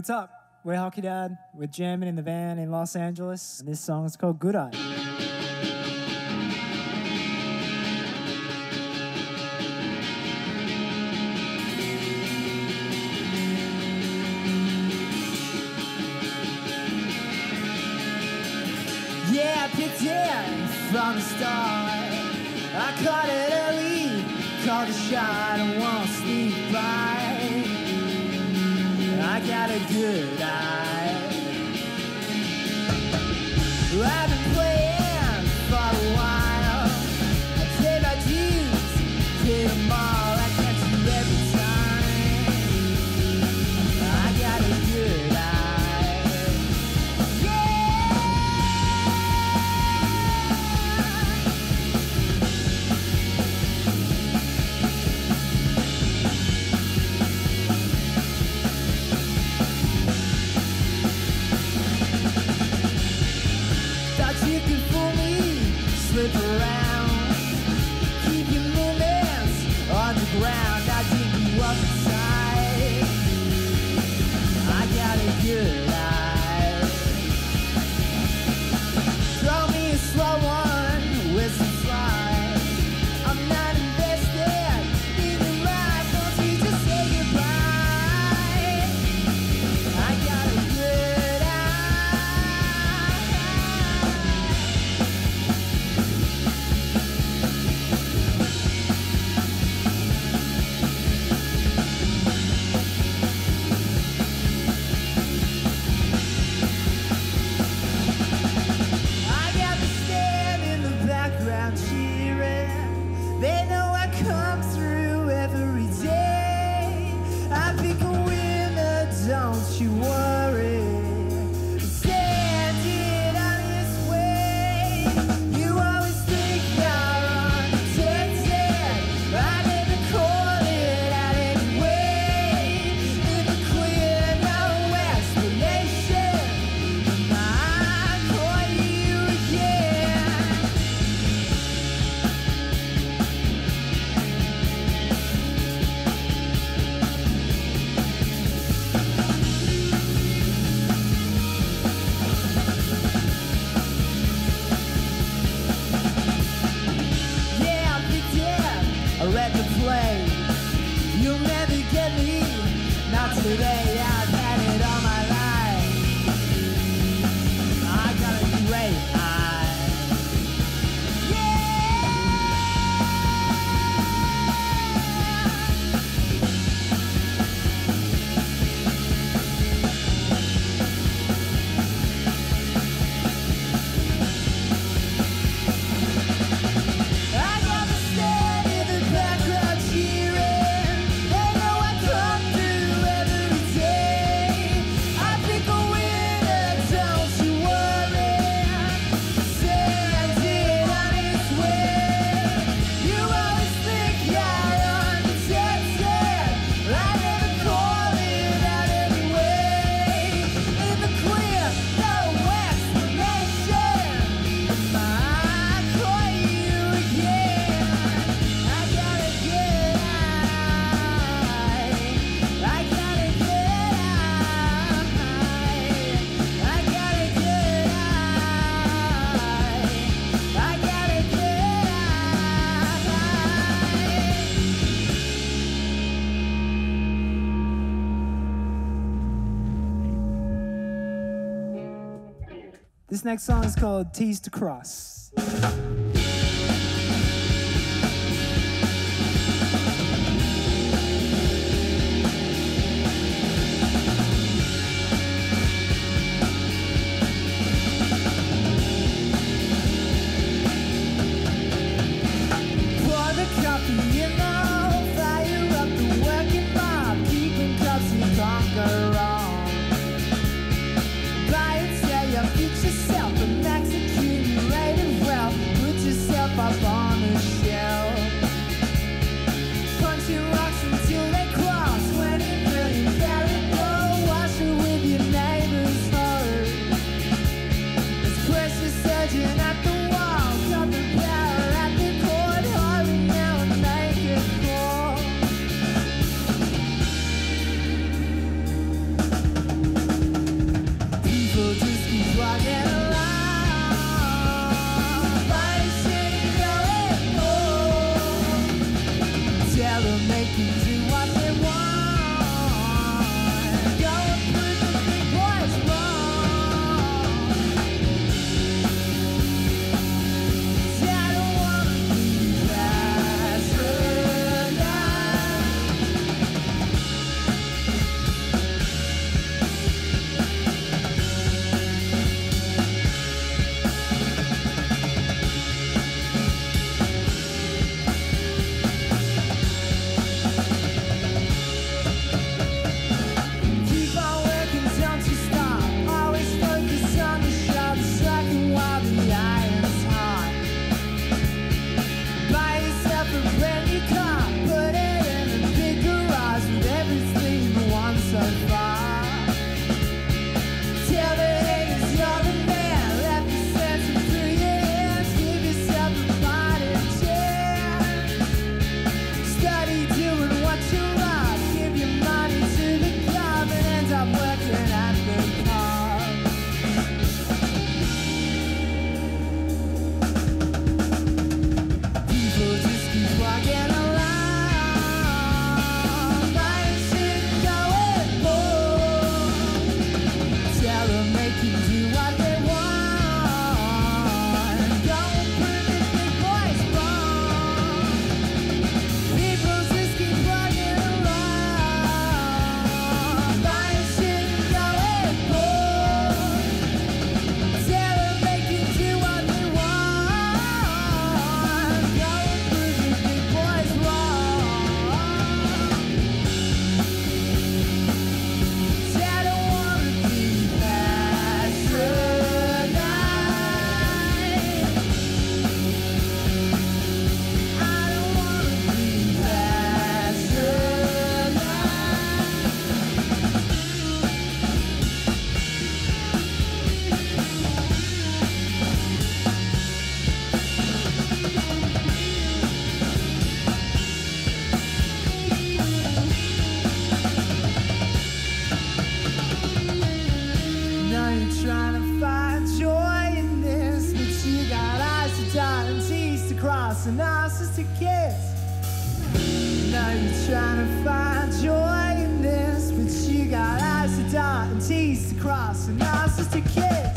what's up? We're Hockey Dad. We're jamming in the van in Los Angeles. And this song is called Good Eye. Yeah, I picked it from the start. I caught it early, Caught the shot once. I got a good eye. I've been playing for a while. I pay my dues to tomorrow. If you could fool me, slip around. today. This next song is called T's to Cross. in the Thank you. to kiss. Now you're trying to find joy in this, but you got eyes to dot and T's to cross and asses to kiss.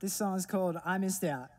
This song's called I Missed Out.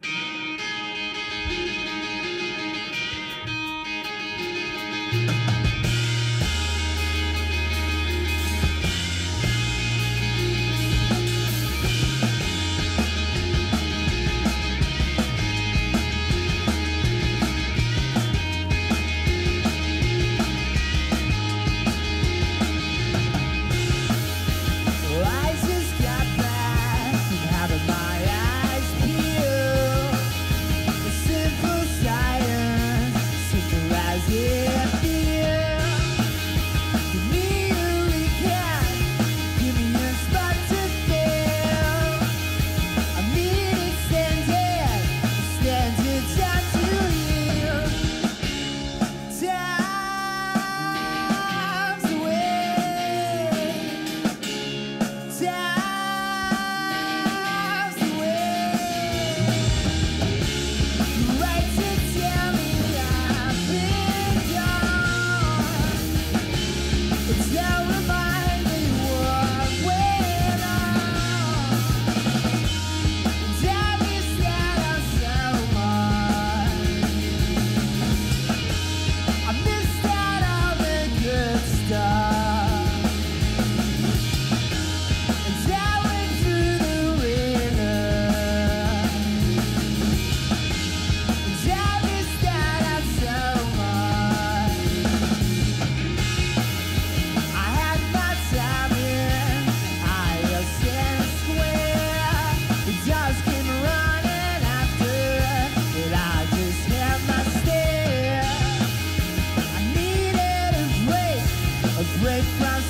great from